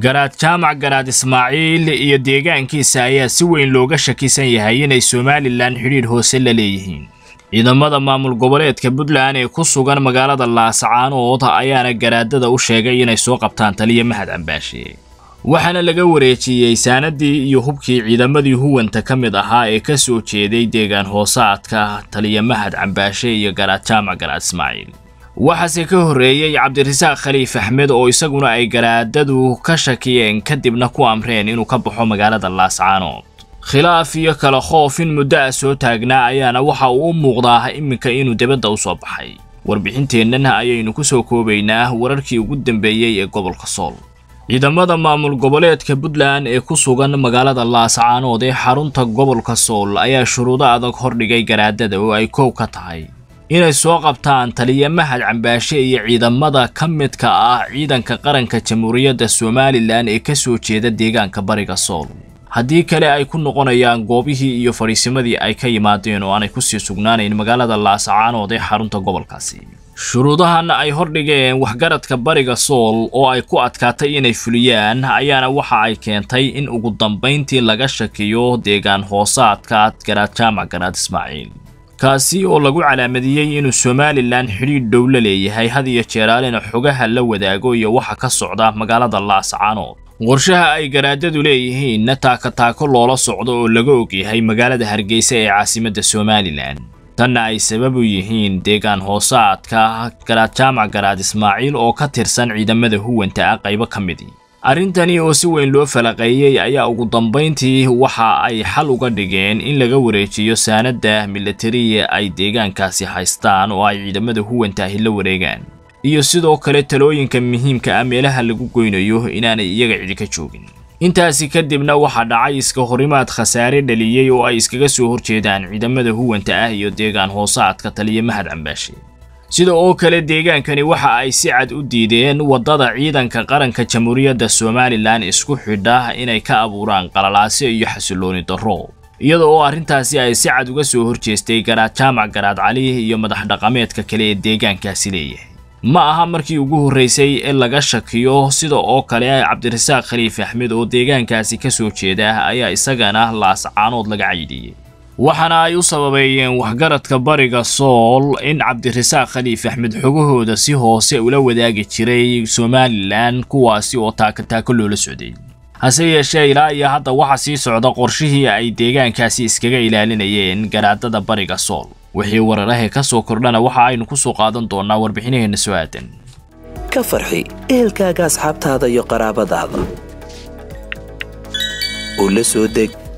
garaad jaamac garaad ismaaciil iyo deegaankiisa ayaa si weyn looga shakisan yahay inay somalilan xidhiidh hoose la leeyihiin. Ciidamada maamul goboleedka puntland ee ku sugan magaalada laascaanood ayaana garaadada u sheegay inay soo qabtaan taliya mahad cambaashe waxaana laga wareejiyey saanadii iyo hubkii ciidamadii huwanta ka mid ahaa ee ka soo jeeday deegaan hoosaadka taliya mahad cambaashe iyo garaad jaamac garaad ismaaciil waxaase ka horreeyey cabdirasaaq khaliif axmed oo isaguna ay garaadadu ka shakiyeen kadibna ku amreen inuu ka baxo magaalada laascaanood khilaaf iyo kala khoof in muddo ah soo taagnaa ayaana waxa uu u muuqdaa iminka inuu dibadda u soo baxay. Warbixinteennan ayaynu ku soo koobaynaa wararkii ugu dambeeyey ee gobolka sool. Ciidamada maamul goboleedka puntland ee ku sugan magaalada laascaanood ee xarunta gobolka sool ayaa shuruudo adag hordhigay garaadada oo ay koow ka tahay inay soo qabtaan taliya mahad cambaashe iyo ciidamada ka midka ah ciidanka qaranka jamhuuriyadda somalilan ee ka soo jeeda deegaanka bariga sool. Haddii kale ay ku noqonayaan goobihii iyo fadhiisimadii ay ka yimaadeen oo aanay ku sii sugnaanayn magaalada laascaanood ee xarunta gobolkaasi. Shuruudahan ay hordhigeen waxgaradka bariga sool oo ay ku adkaatay inay fuliyaan ayaana waxa ay keentay in ugu dambayntii laga shakiyo deegaan hoosaadka garaad jaamac garaad ismaaciil kaasi oo lagu calaamadiyey inuu somalilan xidhiidh dhow la leeyahay had iyo jeeraalena xogaha la wadaago iyo waxa ka socda magaalada laascaanood qorshaha ay garaadadu leeyihiinna taako-taako loola socdo oo laga ogyahay magaalada hargeysa ee caasimadda somalilan tanna ay sabab u yihiin deegaan hoosaadka garaad jaamac garaad ismaaciil oo ka tirsan ciidamada huwanta ah qaybo ka midii arrintani oo si weyn loo falaqeeyey ayaa ugu dambayntii waxa ay xal uga dhigeen in laga wareejiyo saanadda milatariya ay deegaankaasi haystaan oo ay ciidamada huwantaahi la wareegaan. Iyo sidoo kale talooyinka muhiimka ah meelaha lagu goynayo inaanay iyaga cidi ka joogin. Intaasi kadibna waxaa dhacay iska horimaad khasaare dhaliyey oo ay iskaga soo horjeedaan ciidamada huwanta ah iyo deegaan hoosaadka taliya mahad cambaashe sida oo kale deegaankani waxa ay si cad u diideen waddada ciidanka qaranka jamhuuriyadda somalilan isku xidha inay ka abuuraan qalalaase iyo xasilooni darro. Iyada oo arrintaasi ay si cad uga soo horjeestay garaad jaamac garaad cali iyo madax dhaqameedka kale ee deegaankaasi leeyahay. Ma aha markii ugu horraysay ee laga shakiyo sida oo kale cabdirasaaq khaliif axmed oo deegaankaasi ka soo jeeda ayaa isagana laascaanood laga caydhiyey waxaana ay u sababeeyeen waxgaradka bariga sool in cabdirasaaq khaliif axmed xogahooda si hoose ula wadaagi jiray somalilan kuwaasi oo taako-taako loola socday. Hase yeeshee ilaa iyo hadda waxaa sii socda qorshihii ay deegaankaasi iskaga ilaalinayeen garaadada bariga sool. Wixii wararahee ka soo kordhana waxa aynu ku soo qaadan doonnaa warbixinaheenna soo aadan. Ka farxi ehelkaaga asxaabtaada iyo qaraabadaada. La soo deg